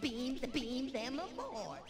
Beam, beam them aboard.